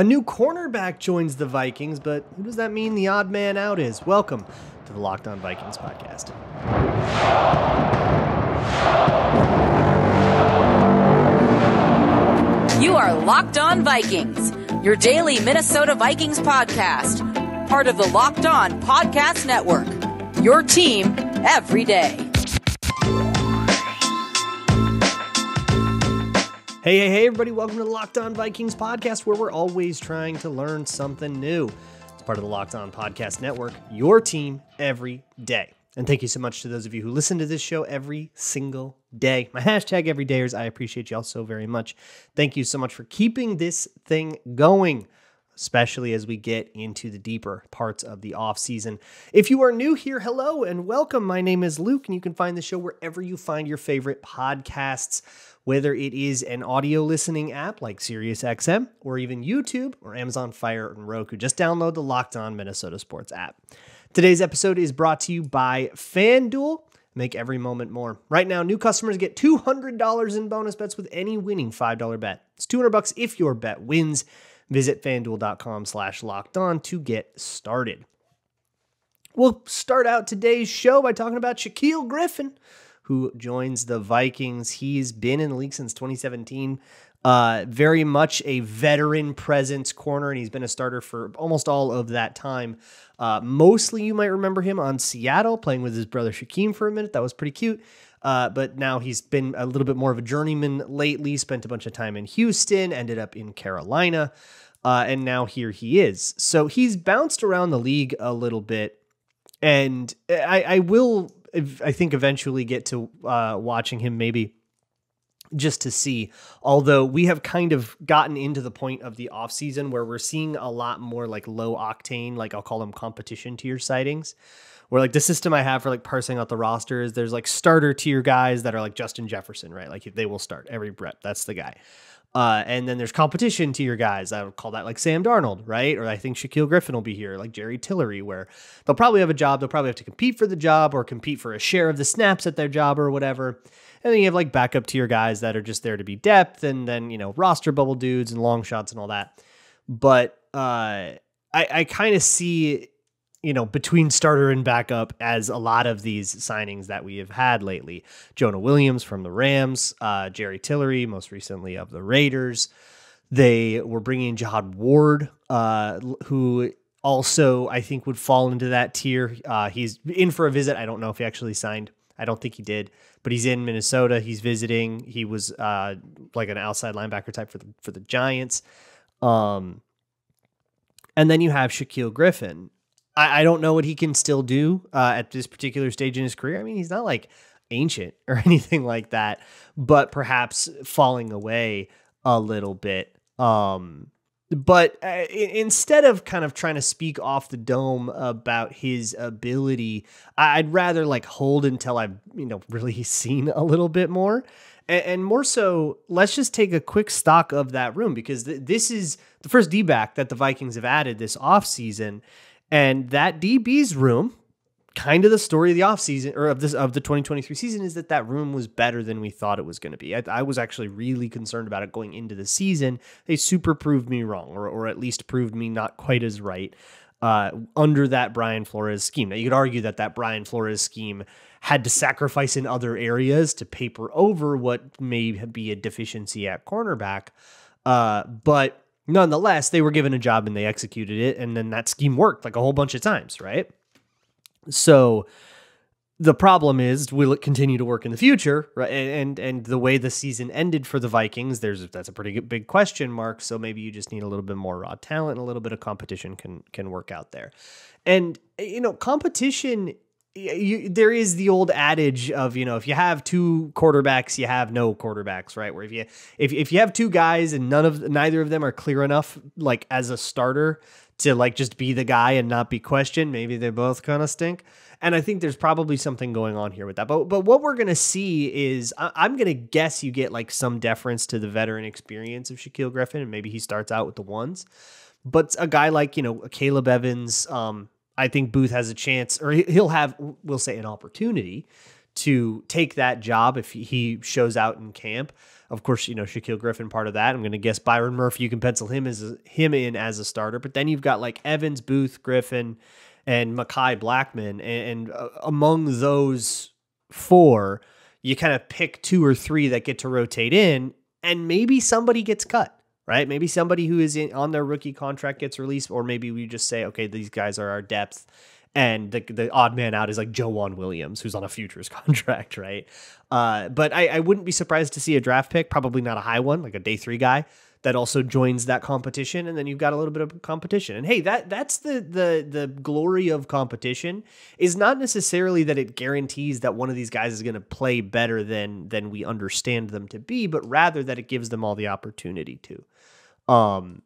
A new cornerback joins the Vikings, but who does that mean the odd man out is? Welcome to the Locked On Vikings podcast. You are Locked On Vikings, your daily Minnesota Vikings podcast, part of the Locked On Podcast Network. Your team every day. Hey, hey, hey, everybody, welcome to the Locked On Vikings podcast, where we're always trying to learn something new. It's part of the Locked On Podcast Network, your team every day. And thank you so much to those of you who listen to this show every single day. My hashtag everydayers, I appreciate y'all so very much. Thank you so much for keeping this thing going especially as we get into the deeper parts of the off season. If you are new here, hello and welcome. My name is Luke, and you can find the show wherever you find your favorite podcasts, whether it is an audio listening app like SiriusXM or even YouTube or Amazon Fire and Roku. Just download the Locked On Minnesota Sports app. Today's episode is brought to you by FanDuel. Make every moment more. Right now, new customers get $200 in bonus bets with any winning $5 bet. It's 200 bucks if your bet wins. Visit fanduel.com slash locked on to get started. We'll start out today's show by talking about Shaquill Griffin, who joins the Vikings. He's been in the league since 2017. Uh, very much a veteran presence corner, and he's been a starter for almost all of that time. Uh, mostly, you might remember him on Seattle, playing with his brother Shaquem for a minute. That was pretty cute. Uh, but now he's been a little bit more of a journeyman lately, spent a bunch of time in Houston, ended up in Carolina, uh, and now here he is. So he's bounced around the league a little bit. And I, I will, I think, eventually get to uh, watching him maybe just to see. Although we have kind of gotten into the point of the off season where we're seeing a lot more like low octane, like I'll call them competition tier sightings where like the system I have for like parsing out the rosters, there's like starter tier guys that are like Justin Jefferson, right? Like they will start every rep. That's the guy. Uh, and then there's competition to your guys. I would call that like Sam Darnold, right? Or I think Shaquill Griffin will be here, like Jerry Tillery, where they'll probably have a job. They'll probably have to compete for the job or compete for a share of the snaps at their job or whatever. And then you have like backup tier guys that are just there to be depth and then, you know, roster bubble dudes and long shots and all that. But uh, I, I kind of see you know, between starter and backup as a lot of these signings that we have had lately. Jonah Williams from the Rams, uh, Jerry Tillery, most recently of the Raiders. They were bringing Jihad Ward, uh, who also I think would fall into that tier. Uh, he's in for a visit. I don't know if he actually signed. I don't think he did, but he's in Minnesota. He's visiting. He was uh, like an outside linebacker type for the for the Giants. Um, and then you have Shaquill Griffin, I, I don't know what he can still do uh, at this particular stage in his career. I mean, he's not like ancient or anything like that, but perhaps falling away a little bit. Um, but uh, instead of kind of trying to speak off the dome about his ability, I'd rather like hold until I've you know really seen a little bit more, and, and more so, let's just take a quick stock of that room because th- this is the first D back that the Vikings have added this offseason. And that DB's room, kind of the story of the offseason or of this of the 2023 season is that that room was better than we thought it was going to be. I, I, was actually really concerned about it going into the season. They super proved me wrong, or or at least proved me not quite as right. Uh, under that Brian Flores scheme. Now, you could argue that that Brian Flores scheme had to sacrifice in other areas to paper over what may be a deficiency at cornerback. Uh, but nonetheless, they were given a job and they executed it. And then that scheme worked like a whole bunch of times, right? So the problem is, will it continue to work in the future? Right. And and the way the season ended for the Vikings, there's that's a pretty big question mark. So maybe you just need a little bit more raw talent, and a little bit of competition can can work out there. And you know, competition you, there is the old adage of you know if you have two quarterbacks you have no quarterbacks right? Where if you if, if you have two guys and none of neither of them are clear enough like as a starter to like just be the guy and not be questioned maybe they both kind of stink. And I think there's probably something going on here with that. But but what we're gonna see is I, I'm gonna guess you get like some deference to the veteran experience of Shaquill Griffin and maybe he starts out with the ones. But a guy like you know Caleb Evans um I think Booth has a chance, or he'll have, we'll say, an opportunity to take that job if he shows out in camp. Of course, you know Shaquill Griffin part of that. I'm going to guess Byron Murphy. You can pencil him as a, him in as a starter, but then you've got like Evans, Booth, Griffin, and Mekhi Blackmon, and, and uh, among those four, you kind of pick two or three that get to rotate in, and maybe somebody gets cut right? Maybe somebody who is in, on their rookie contract gets released, or maybe we just say, okay, these guys are our depth, and the the odd man out is like Joejuan Williams, who's on a futures contract, right? Uh, but I, I wouldn't be surprised to see a draft pick, probably not a high one, like a day three guy that also joins that competition, and then you've got a little bit of competition. And hey, that that's the the the glory of competition is not necessarily that it guarantees that one of these guys is going to play better than than we understand them to be, but rather that it gives them all the opportunity to. Um,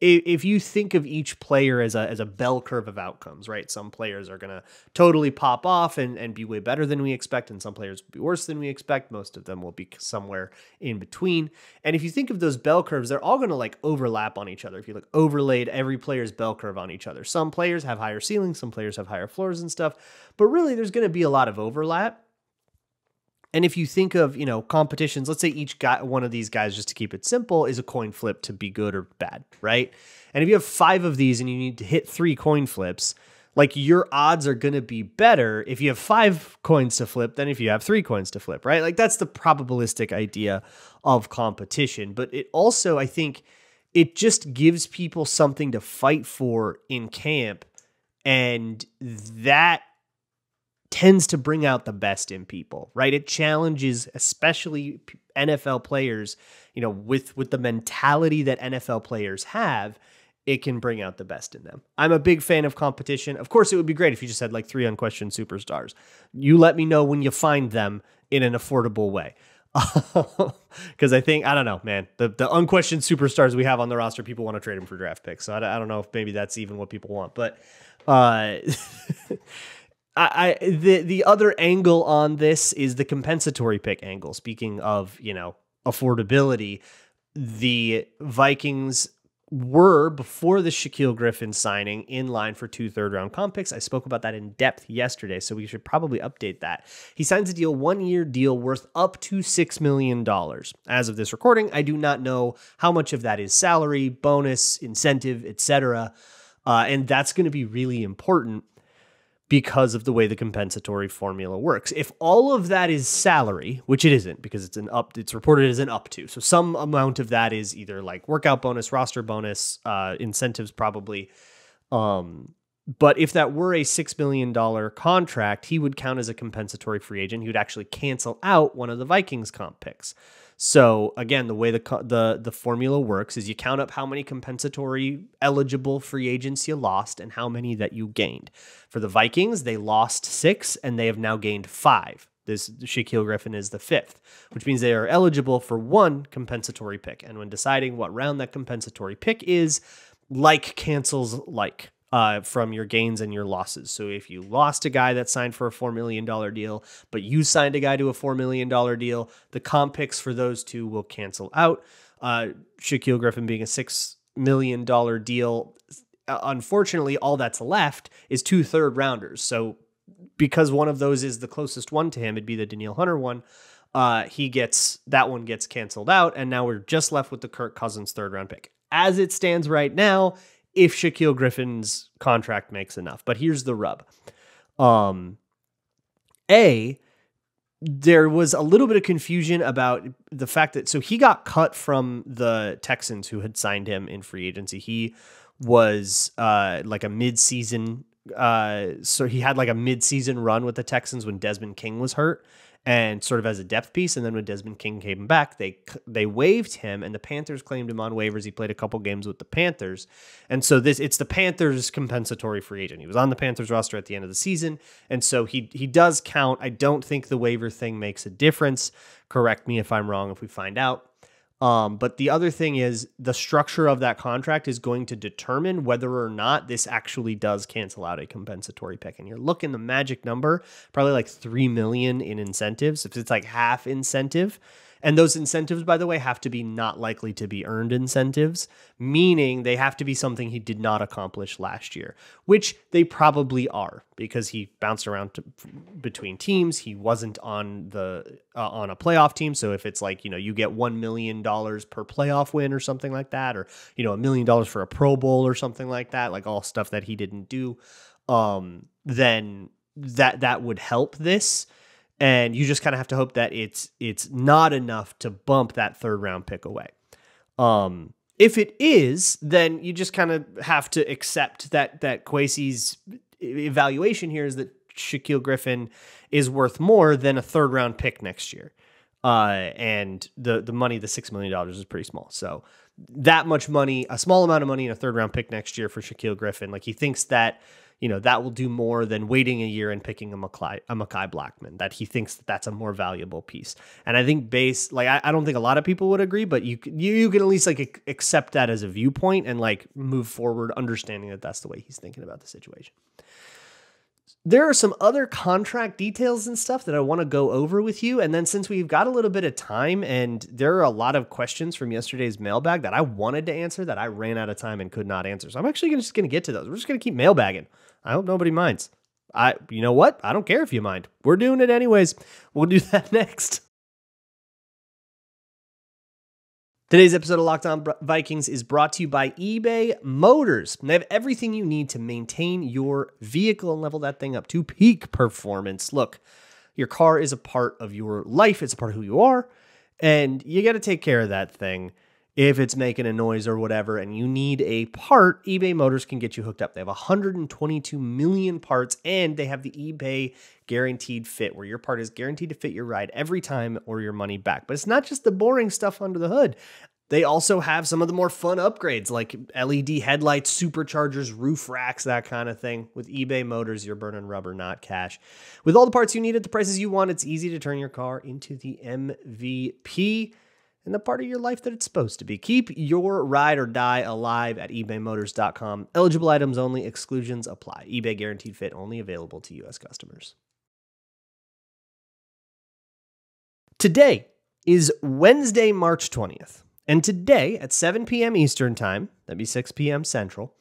if you think of each player as a as a bell curve of outcomes, right? Some players are gonna totally pop off and, and be way better than we expect, and some players will be worse than we expect. Most of them will be somewhere in between. And if you think of those bell curves, they're all gonna like overlap on each other. If you like overlaid every player's bell curve on each other, some players have higher ceilings, some players have higher floors and stuff. But really, there's gonna be a lot of overlap. And if you think of, you know, competitions, let's say each guy, one of these guys, just to keep it simple, is a coin flip to be good or bad, right? And if you have five of these and you need to hit three coin flips, like your odds are going to be better if you have five coins to flip than if you have three coins to flip, right? Like that's the probabilistic idea of competition. But it also, I think, it just gives people something to fight for in camp. And that tends to bring out the best in people, right? It challenges especially NFL players, you know, with with the mentality that NFL players have, it can bring out the best in them. I'm a big fan of competition. Of course, it would be great if you just had like three unquestioned superstars. You let me know when you find them in an affordable way. Because I think, I don't know, man, the, the unquestioned superstars we have on the roster, people want to trade them for draft picks. So I, I don't know if maybe that's even what people want. But uh, I, the the other angle on this is the compensatory pick angle. Speaking of you know affordability, the Vikings were before the Shaquill Griffin signing in line for two third round comp picks. I spoke about that in depth yesterday, so we should probably update that. He signs a deal, one year deal worth up to $6 million. As of this recording, I do not know how much of that is salary, bonus, incentive, etc. Uh, and that's going to be really important because of the way the compensatory formula works. If all of that is salary, which it isn't because it's an up it's reported as an up to. So some amount of that is either like workout bonus, roster bonus, uh, incentives probably um but if that were a $6 million contract, he would count as a compensatory free agent. He would actually cancel out one of the Vikings comp picks. So again, the way the the the formula works is you count up how many compensatory eligible free agents you lost and how many that you gained. For the Vikings, they lost six and they have now gained five. This Shaquill Griffin is the fifth, which means they are eligible for one compensatory pick. And when deciding what round that compensatory pick is, like cancels like uh, from your gains and your losses. So if you lost a guy that signed for a $4 million deal, but you signed a guy to a $4 million deal, the comp picks for those two will cancel out. Uh, Shaquill Griffin being a $6 million deal. Uh, unfortunately, all that's left is two third rounders. So because one of those is the closest one to him, it'd be the Danielle Hunter one. Uh, he gets that one gets canceled out, and now we're just left with the Kirk Cousins third round pick. As it stands right now, if Shaquill Griffin's contract makes enough. But here's the rub. Um, a, there was a little bit of confusion about the fact that so he got cut from the Texans who had signed him in free agency. He was uh, like a mid-season uh, so he had like a mid-season run with the Texans when Desmond King was hurt and sort of as a depth piece. And then when Desmond King came back, they they waived him, and the Panthers claimed him on waivers. He played a couple games with the Panthers, and so this it's the Panthers compensatory free agent. He was on the Panthers roster at the end of the season, and so he he does count. I don't think the waiver thing makes a difference. Correct me if I'm wrong if we find out. Um, but the other thing is the structure of that contract is going to determine whether or not this actually does cancel out a compensatory pick. And you're looking the magic number, probably like three million in incentives. If it's like half incentive, And those incentives, by the way, have to be not likely to be earned incentives, meaning they have to be something he did not accomplish last year, which they probably are because he bounced around to, between teams. He wasn't on the uh, on a playoff team, so if it's like you know you get one million dollars per playoff win or something like that, or you know a million dollars for a Pro Bowl or something like that, like all stuff that he didn't do, um, then that that would help this and you just kind of have to hope that it's it's not enough to bump that third round pick away. Um, if it is, then you just kind of have to accept that that Kwesi's evaluation here is that Shaquill Griffin is worth more than a third round pick next year. Uh, and the the money, the six million dollars, is pretty small. So that much money, a small amount of money in a third round pick next year for Shaquill Griffin, like he thinks that you know that will do more than waiting a year and picking a Mekhi, a Mekhi Blackmon. That he thinks that that's a more valuable piece. And I think base like I, I don't think a lot of people would agree, but you you you can at least like accept that as a viewpoint and like move forward, understanding that that's the way he's thinking about the situation. There are some other contract details and stuff that I want to go over with you. And then, since we've got a little bit of time and there are a lot of questions from yesterday's mailbag that I wanted to answer that I ran out of time and could not answer. So, I'm actually just going to get to those. We're just going to keep mailbagging. I hope nobody minds. I, you know what? I don't care if you mind. We're doing it anyways. We'll do that next. Today's episode of Locked On Vikings is brought to you by eBay Motors. They have everything you need to maintain your vehicle and level that thing up to peak performance. Look, your car is a part of your life, it's a part of who you are, and you got to take care of that thing if it's making a noise or whatever and you need a part, eBay Motors can get you hooked up. They have 122 million parts and they have the eBay guaranteed fit where your part is guaranteed to fit your ride every time or your money back. But it's not just the boring stuff under the hood. They also have some of the more fun upgrades like LED headlights, superchargers, roof racks, that kind of thing. With eBay Motors, you're burning rubber, not cash. With all the parts you need at the prices you want, it's easy to turn your car into the MVP and the part of your life that it's supposed to be. Keep your ride or die alive at ebaymotors.com. Eligible items only, exclusions apply. eBay guaranteed fit only available to U.S. customers. Today is Wednesday, March 20th. And today at 7 p.m. Eastern Time, that'd be 6 p.m. Central,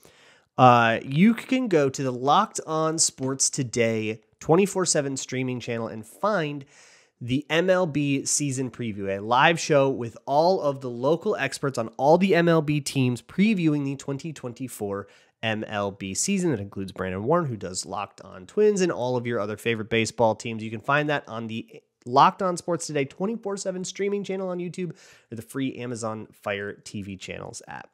uh, you can go to the Locked On Sports Today 24 7 streaming channel and find the MLB season preview, a live show with all of the local experts on all the MLB teams previewing the 2024 MLB season. That includes Brandon Warne, who does Locked On Twins and all of your other favorite baseball teams. You can find that on the Locked On Sports Today 24 7 streaming channel on YouTube or the free Amazon Fire TV channels app.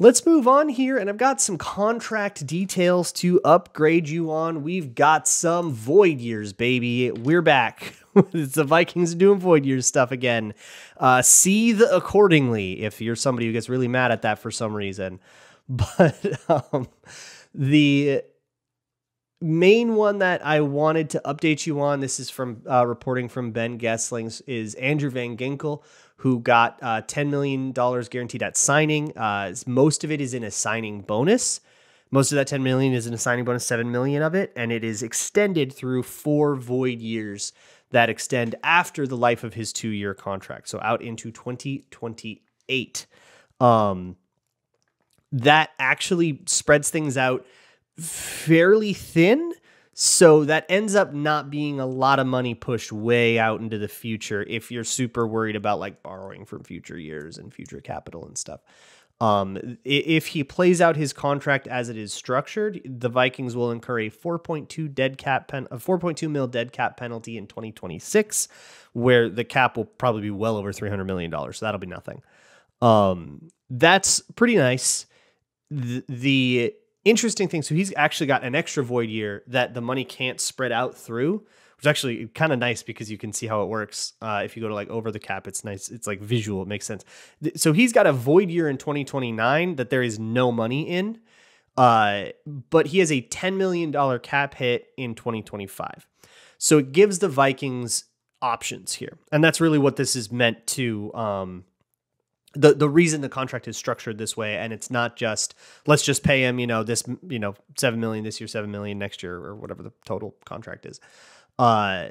Let's move on here, and I've got some contract details to upgrade you on. We've got some void years, baby. We're back. it's the Vikings doing void years stuff again. Uh, seethe accordingly if you're somebody who gets really mad at that for some reason. But um, the main one that I wanted to update you on, this is from uh, reporting from Ben Goessling, is Andrew Van Ginkel who got uh, $10 million guaranteed at signing. Uh, most of it is in a signing bonus. Most of that 10 million is in a signing bonus, 7 million of it, and it is extended through four void years that extend after the life of his two year contract. So out into 2028. Um, that actually spreads things out fairly thin so that ends up not being a lot of money pushed way out into the future if you're super worried about like borrowing from future years and future capital and stuff. Um, if he plays out his contract as it is structured, the Vikings will incur a 4.2 dead cap pen, a 4.2 mil dead cap penalty in 2026, where the cap will probably be well over 300 million dollars. So that'll be nothing. Um, that's pretty nice. The, the interesting thing. So he's actually got an extra void year that the money can't spread out through, which is actually kind of nice because you can see how it works. Uh, if you go to like over the cap, it's nice. It's like visual. It makes sense. So he's got a void year in 2029 that there is no money in. Uh, but he has a $10 million cap hit in 2025. So it gives the Vikings options here. And that's really what this is meant to um, the the reason the contract is structured this way and it's not just let's just pay him you know this you know 7 million this year 7 million next year or whatever the total contract is uh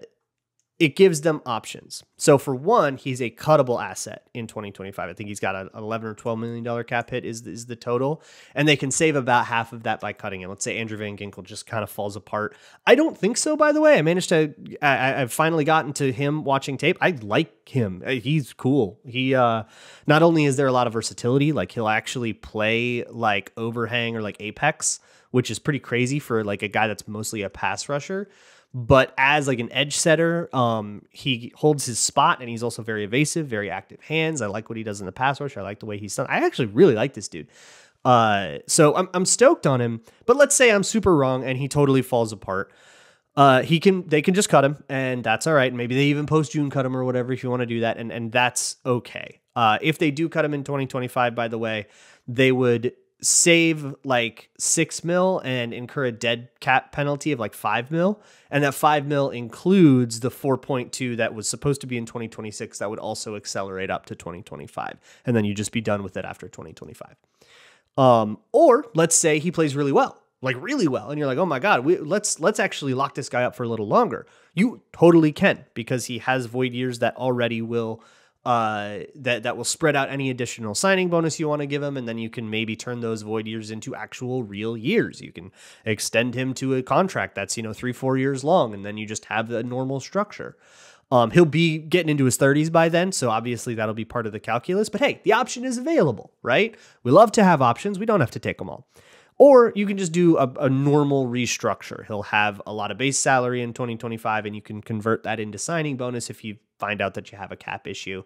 it gives them options. So for one, he's a cuttable asset in 2025. I think he's got an 11 or 12 million dollar cap hit is is the total, and they can save about half of that by cutting him. Let's say Andrew Van Ginkel just kind of falls apart. I don't think so. By the way, I managed to. I, I've finally gotten to him watching tape. I like him. Uh, he's cool. He uh, not only is there a lot of versatility, like he'll actually play like overhang or like apex, which is pretty crazy for like a guy that's mostly a pass rusher but as like an edge setter, um, he holds his spot and he's also very evasive, very active hands. I like what he does in the pass rush. I like the way he's done. I actually really like this dude. Uh, so I'm I'm stoked on him. But let's say I'm super wrong and he totally falls apart. Uh, he can they can just cut him and that's all right. Maybe they even post June cut him or whatever if you want to do that, and and that's okay. Uh, if they do cut him in 2025, by the way, they would save like six mil and incur a dead cap penalty of like five mil. And that five mil includes the 4.2 that was supposed to be in 2026 that would also accelerate up to 2025. And then you just be done with it after 2025. Um, or let's say he plays really well, like really well, and you're like, oh my god, we, let's let's actually lock this guy up for a little longer. You totally can because he has void years that already will uh, that that will spread out any additional signing bonus you want to give him, and then you can maybe turn those void years into actual real years. You can extend him to a contract that's you know three four years long, and then you just have the normal structure. Um, he'll be getting into his 30s by then, so obviously that'll be part of the calculus. But hey, the option is available, right? We love to have options. We don't have to take them all. Or you can just do a, a, normal restructure. He'll have a lot of base salary in 2025, and you can convert that into signing bonus if you find out that you have a cap issue.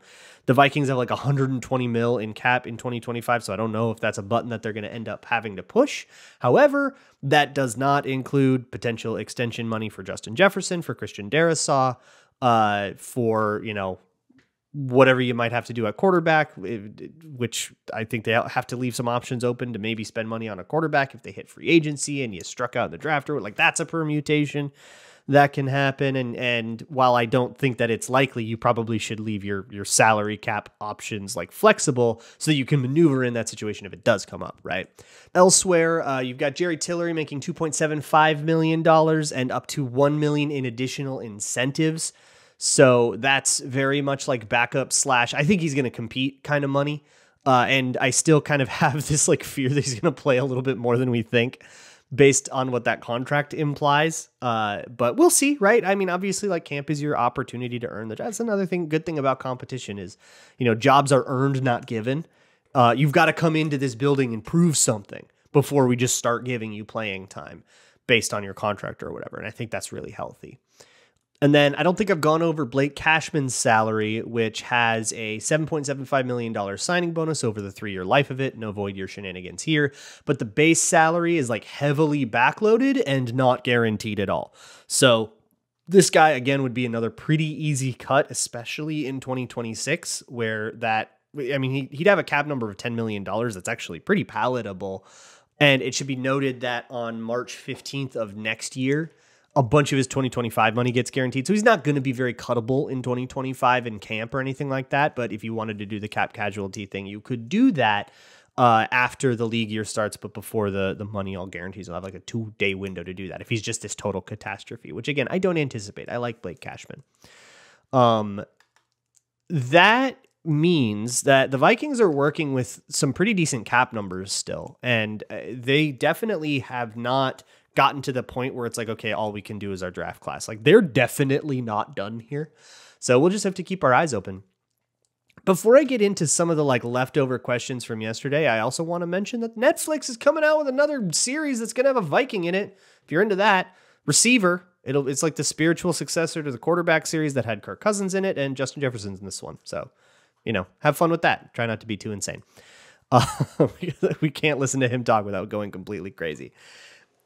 The Vikings have like 120 mil in cap in 2025, so I don't know if that's a button that they're going to end up having to push. However, that does not include potential extension money for Justin Jefferson, for Christian Darrisaw, uh, for you know whatever you might have to do at quarterback, which I think they have to leave some options open to maybe spend money on a quarterback if they hit free agency and you struck out in the draft or like that's a permutation that can happen. And and while I don't think that it's likely, you probably should leave your your salary cap options like flexible so that you can maneuver in that situation if it does come up, right? Elsewhere, uh, you've got Jerry Tillery making two point seven five million dollars and up to one million in additional incentives. So that's very much like backup slash. I think he's going to compete kind of money. Uh, and I still kind of have this like fear that he's going to play a little bit more than we think based on what that contract implies. Uh, but we'll see, right? I mean, obviously, like camp is your opportunity to earn the job. That's another thing. Good thing about competition is, you know, jobs are earned, not given. Uh, you've got to come into this building and prove something before we just start giving you playing time based on your contract or whatever. And I think that's really healthy. And then I don't think I've gone over Blake Cashman's salary, which has a $7.75 million signing bonus over the three year life of it. No void year shenanigans here. But the base salary is like heavily backloaded and not guaranteed at all. So this guy, again, would be another pretty easy cut, especially in 2026, where that, I mean, he'd have a cap number of $10 million. That's actually pretty palatable. And it should be noted that on March 15th of next year, a bunch of his 2025 money gets guaranteed. So he's not going to be very cuttable in 2025 in camp or anything like that. But if you wanted to do the cap casualty thing, you could do that uh, after the league year starts, but before the, the money all guarantees. He'll have like a two day window to do that if he's just this total catastrophe, which again, I don't anticipate. I like Blake Cashman. Um, that means that the Vikings are working with some pretty decent cap numbers still, and uh, they definitely have not gotten to the point where it's like, okay, all we can do is our draft class. Like they're definitely not done here. So we'll just have to keep our eyes open. Before I get into some of the like leftover questions from yesterday, I also want to mention that Netflix is coming out with another series that's going to have a Viking in it. If you're into that, Receiver, it'll it's like the spiritual successor to the quarterback series that had Kirk Cousins in it and Justin Jefferson's in this one. So, you know, have fun with that. Try not to be too insane. Uh, we can't listen to him talk without going completely crazy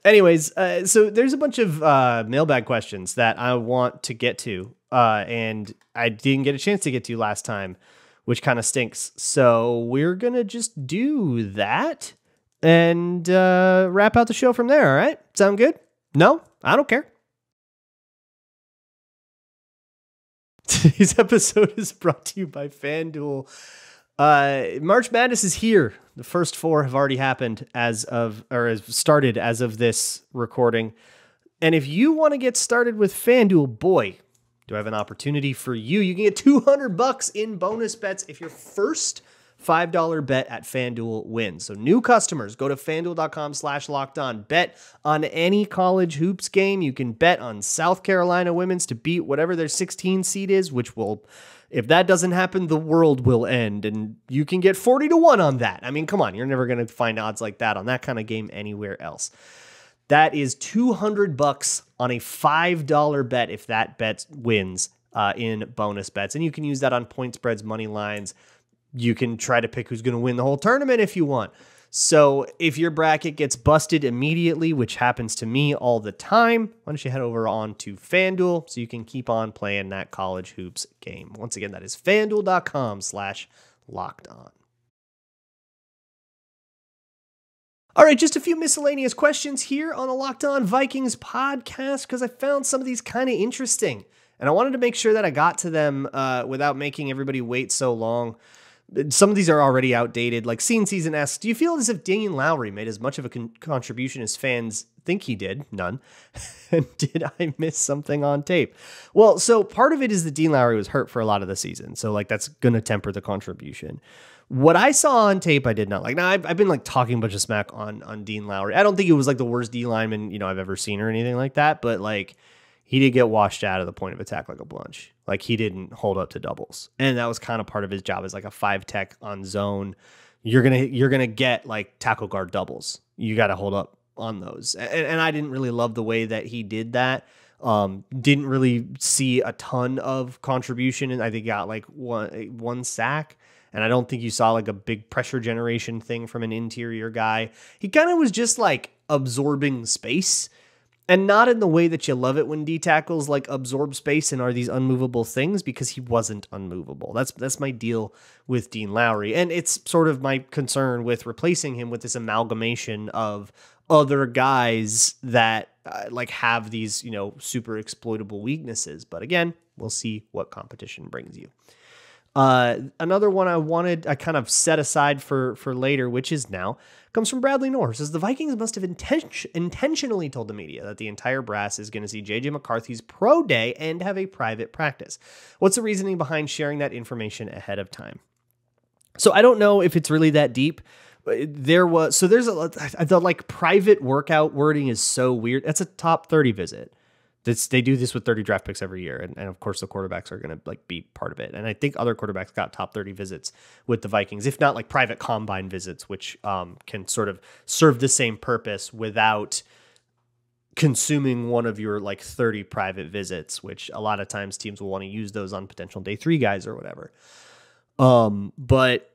anyways, uh, so there's a bunch of uh, mailbag questions that I want to get to, uh, and I didn't get a chance to get to last time, which kind of stinks. So we're gonna just do that and uh, wrap out the show from there. All right, sound good? No, I don't care. Today's episode is brought to you by FanDuel. Uh, March Madness is here. The first four have already happened as of, or has started as of this recording. And if you want to get started with FanDuel, boy, do I have an opportunity for you? You can get 200 bucks in bonus bets if your first $5 bet at FanDuel wins. So new customers, go to fanduel.com slash locked on. Bet on any college hoops game. You can bet on South Carolina women's to beat whatever their 16 seed is, which will if that doesn't happen, the world will end. And you can get 40 to 1 on that. I mean, come on, you're never going to find odds like that on that kind of game anywhere else. That is 200 bucks on a $5 bet if that bet wins uh, in bonus bets. And you can use that on point spreads, money lines. You can try to pick who's going to win the whole tournament if you want. So if your bracket gets busted immediately, which happens to me all the time, why don't you head over on to FanDuel so you can keep on playing that college hoops game. Once again, that is fanduel.com slash locked on. All right, just a few miscellaneous questions here on the Locked On Vikings podcast because I found some of these kind of interesting. And I wanted to make sure that I got to them uh, without making everybody wait so long some of these are already outdated. Like Scene Season asks, do you feel as if Dean Lowry made as much of a con- contribution as fans think he did? None. and did I miss something on tape? Well, so part of it is that Dean Lowry was hurt for a lot of the season. So like that's going to temper the contribution. What I saw on tape, I did not like. Now I've, I've been like talking a bunch of smack on on Dean Lowry. I don't think it was like the worst D lineman you know I've ever seen or anything like that. But like he did get washed out of the point of attack like a bunch. Like he didn't hold up to doubles. And that was kind of part of his job as like a five tech on zone. You're gonna you're gonna get like tackle guard doubles. You gotta hold up on those. And, and I didn't really love the way that he did that. Um, didn't really see a ton of contribution, and I think got like one one sack. And I don't think you saw like a big pressure generation thing from an interior guy. He kind of was just like absorbing space and not in the way that you love it when D tackles like absorb space and are these unmovable things because he wasn't unmovable. That's that's my deal with Dean Lowry. And it's sort of my concern with replacing him with this amalgamation of other guys that uh, like have these, you know, super exploitable weaknesses. But again, we'll see what competition brings you. Uh, another one I wanted, I kind of set aside for for later, which is now comes from Bradley Norris. Says the Vikings must have inten- intentionally told the media that the entire brass is going to see JJ McCarthy's pro day and have a private practice. What's the reasoning behind sharing that information ahead of time? So I don't know if it's really that deep. There was so there's a the like private workout wording is so weird. That's a top 30 visit. This, they do this with 30 draft picks every year, and, and of course the quarterbacks are going to like be part of it. And I think other quarterbacks got top 30 visits with the Vikings, if not like private combine visits, which um, can sort of serve the same purpose without consuming one of your like 30 private visits, which a lot of times teams will want to use those on potential day three guys or whatever. Um, but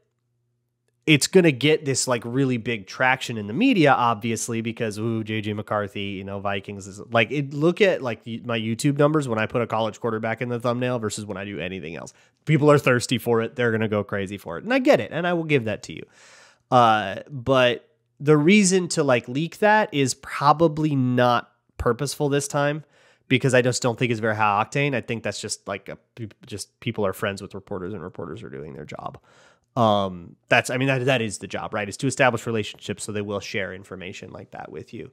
it's going to get this like really big traction in the media, obviously, because ooh, JJ McCarthy, you know, Vikings is like it. Look at like my YouTube numbers when I put a college quarterback in the thumbnail versus when I do anything else. People are thirsty for it; they're going to go crazy for it, and I get it, and I will give that to you. Uh, but the reason to like leak that is probably not purposeful this time because I just don't think it's very high octane. I think that's just like a, just people are friends with reporters and reporters are doing their job um that's i mean that that is the job right? Is to establish relationships so they will share information like that with you.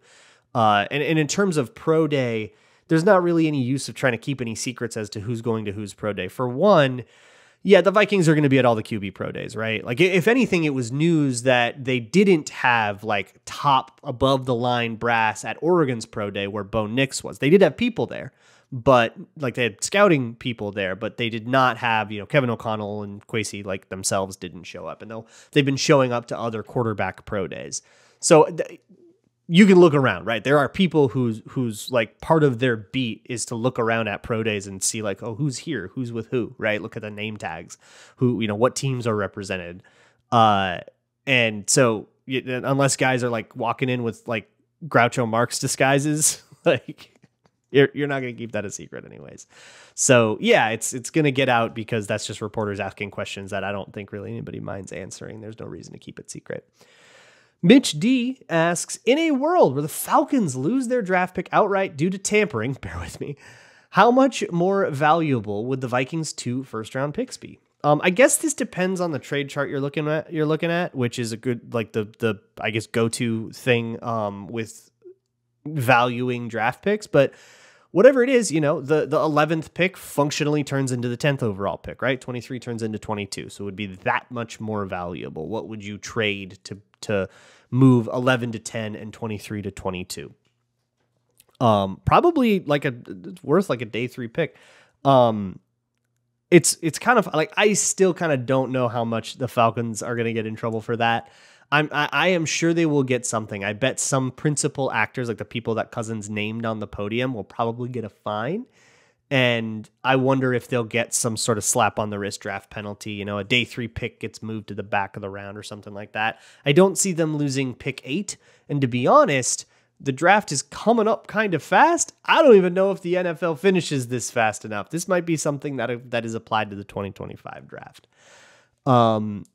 Uh and, and in terms of pro day there's not really any use of trying to keep any secrets as to who's going to whose pro day. For one yeah the vikings are going to be at all the qb pro days right? Like if anything it was news that they didn't have like top above the line brass at oregon's pro day where bo nix was. They did have people there but like they had scouting people there, but they did not have, you know, Kevin O'Connell and Kwesi like themselves didn't show up. And they'll, they've been showing up to other quarterback pro days. So you can look around, right? There are people who's who's like part of their beat is to look around at pro days and see like, oh, who's here, who's with who, right? Look at the name tags, who you know what teams are represented, uh, and so unless guys are like walking in with like Groucho Marx disguises, like you're, you're not going to keep that a secret anyways. So yeah, it's it's going to get out because that's just reporters asking questions that I don't think really anybody minds answering. There's no reason to keep it secret. Mitch D asks, in a world where the Falcons lose their draft pick outright due to tampering, bear with me, how much more valuable would the Vikings' two first round picks be? Um, I guess this depends on the trade chart you're looking at. You're looking at, which is a good like the the I guess go to thing um, with valuing draft picks. But whatever it is, you know, the the 11th pick functionally turns into the 10th overall pick, right? 23 turns into 22. So it would be that much more valuable. What would you trade to to move 11 to 10 and 23 to 22? Um probably like a worth like a day 3 pick. Um it's it's kind of like I still kind of don't know how much the Falcons are going to get in trouble for that. I'm I, I, am sure they will get something. I bet some principal actors, like the people that Cousins named on the podium, will probably get a fine. And I wonder if they'll get some sort of slap on the wrist draft penalty. You know, a day three pick gets moved to the back of the round or something like that. I don't see them losing pick eight. And to be honest, the draft is coming up kind of fast. I don't even know if the NFL finishes this fast enough. This might be something that that is applied to the 2025 draft. Um,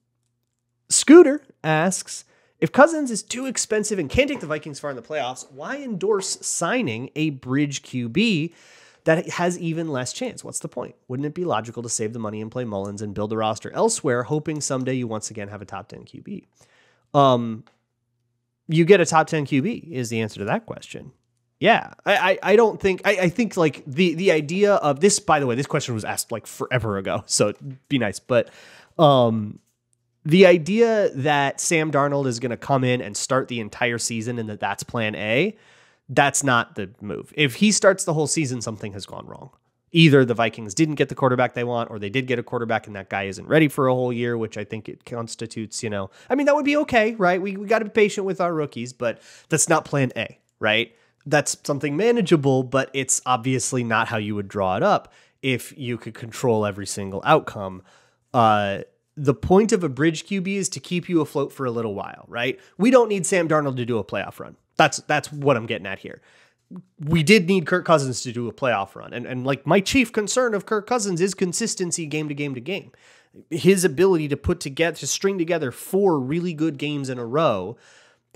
Scooter asks if Cousins is too expensive and can't take the Vikings far in the playoffs, why endorse signing a bridge QB that has even less chance? What's the point? Wouldn't it be logical to save the money and play Mullens and build a roster elsewhere, hoping someday you once again have a top 10 QB? Um, you get a top 10 QB is the answer to that question. Yeah, I, I, I don't think I, I think like the the idea of this. By the way, this question was asked like forever ago, so be nice. But um, the idea that Sam Darnold is going to come in and start the entire season and that that's plan A, that's not the move. If he starts the whole season, something has gone wrong. Either the Vikings didn't get the quarterback they want, or they did get a quarterback and that guy isn't ready for a whole year, which I think it constitutes, you know, I mean, that would be okay, right? We, we got to be patient with our rookies, but that's not plan A, right? That's something manageable, but it's obviously not how you would draw it up if you could control every single outcome. Uh, the point of a bridge QB is to keep you afloat for a little while, right? We don't need Sam Darnold to do a playoff run. That's that's what I'm getting at here. We did need Kirk Cousins to do a playoff run. And and like my chief concern of Kirk Cousins is consistency game to game to game. His ability to put together to string together four really good games in a row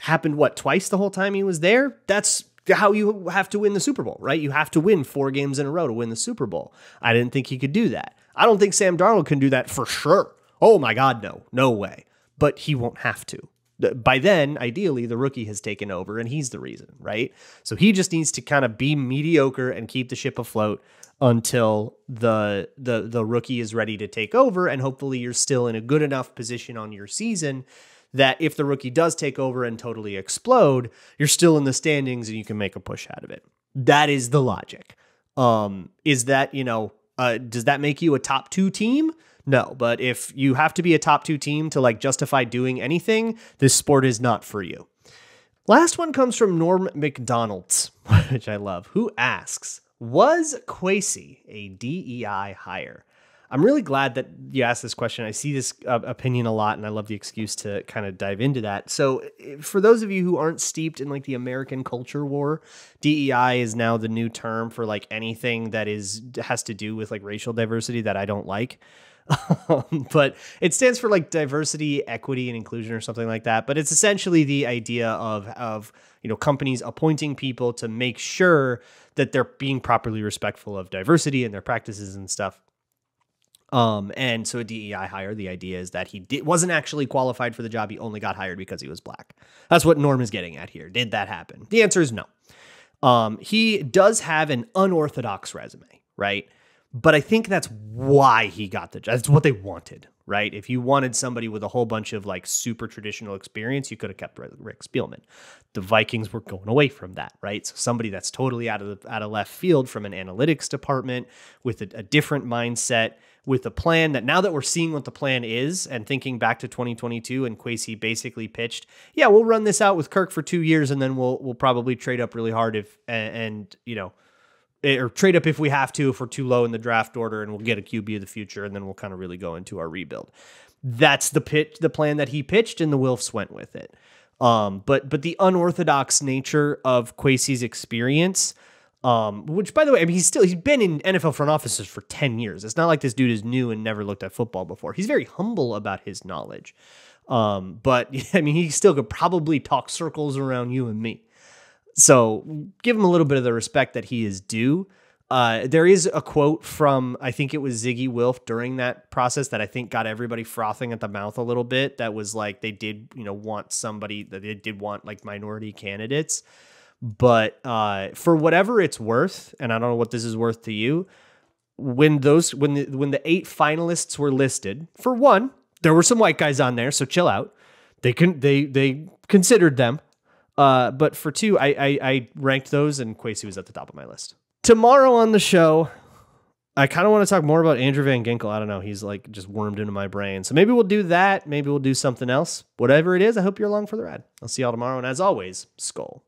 happened what twice the whole time he was there? That's how you have to win the Super Bowl, right? You have to win four games in a row to win the Super Bowl. I didn't think he could do that. I don't think Sam Darnold can do that for sure. Oh my God, no, no way. But he won't have to. By then, ideally, the rookie has taken over and he's the reason, right? So he just needs to kind of be mediocre and keep the ship afloat until the the the rookie is ready to take over and hopefully you're still in a good enough position on your season that if the rookie does take over and totally explode, you're still in the standings and you can make a push out of it. That is the logic. Um, is that, you know, uh, does that make you a top two team? No, but if you have to be a top two team to like justify doing anything, this sport is not for you. Last one comes from Norm McDonald's, which I love, who asks, was Kwesi a DEI hire? I'm really glad that you asked this question. I see this uh, opinion a lot, and I love the excuse to kind of dive into that. So, for those of you who aren't steeped in like the American culture war, DEI is now the new term for like anything that is has to do with like racial diversity that I don't like. Um, but it stands for like diversity, equity, and inclusion, or something like that. But it's essentially the idea of of you know companies appointing people to make sure that they're being properly respectful of diversity and their practices and stuff. Um, and so a DEI hire, the idea is that he did, wasn't actually qualified for the job. He only got hired because he was black. That's what Norm is getting at here. Did that happen? The answer is no. Um, he does have an unorthodox resume, right? But I think that's why he got the job. That's what they wanted, right? If you wanted somebody with a whole bunch of like super traditional experience, you could have kept Rick Spielman. The Vikings were going away from that, right? So somebody that's totally out of the, out of left field from an analytics department with a, a different mindset, with a plan that now that we're seeing what the plan is and thinking back to 2022 and Kwesi basically pitched, yeah, we'll run this out with Kirk for two years and then we'll we'll probably trade up really hard if and, and you know or trade up if we have to if we're too low in the draft order and we'll get a QB of the future and then we'll kind of really go into our rebuild. That's the pitch the plan that he pitched and the Wilfs went with it. Um, but but the unorthodox nature of Kwesi's experience um, which by the way, I mean he's still he's been in NFL front offices for 10 years. It's not like this dude is new and never looked at football before. He's very humble about his knowledge. Um, but I mean he still could probably talk circles around you and me. So give him a little bit of the respect that he is due. Uh, there is a quote from I think it was Ziggy Wilf during that process that I think got everybody frothing at the mouth a little bit. That was like they did you know want somebody that they did want like minority candidates, But uh, for whatever it's worth, and I don't know what this is worth to you, when those when the, when the eight finalists were listed, for one, there were some white guys on there, so chill out. They can they they considered them. Uh, but for two, I, I I ranked those, and Kwesi was at the top of my list. Tomorrow on the show, I kind of want to talk more about Andrew Van Ginkel. I don't know. He's like just wormed into my brain. So maybe we'll do that. Maybe we'll do something else. Whatever it is, I hope you're along for the ride. I'll see y'all tomorrow. And as always, Skol.